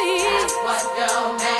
see What domain? man.